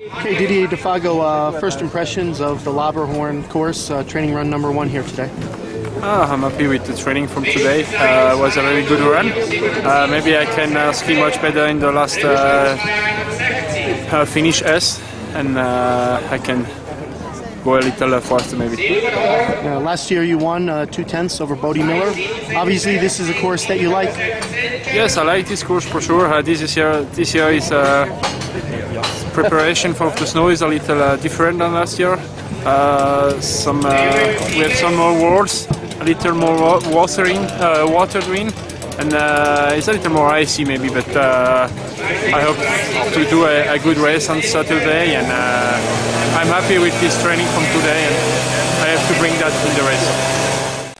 Okay, Didier Defago, uh, first impressions of the Lauberhorn course, uh, training run number one here today. Ah, I'm happy with the training from today. Uh, it was a very good run. Uh, maybe I can uh, ski much better in the last uh, uh, finish S, and uh, I can go a little faster maybe. Last year you won uh, two tenths over Bode Miller. Obviously, this is a course that you like. Yes, I like this course for sure. Uh, this year, this year is uh, preparation for the snow is a little uh, different than last year. Uh, some uh, we have some more walls, a little more wa- watering, uh, water green, and uh, it's a little more icy maybe. But uh, I hope to do a, a good race on Saturday, and uh, I'm happy with this training from today, and I have to bring that in the race.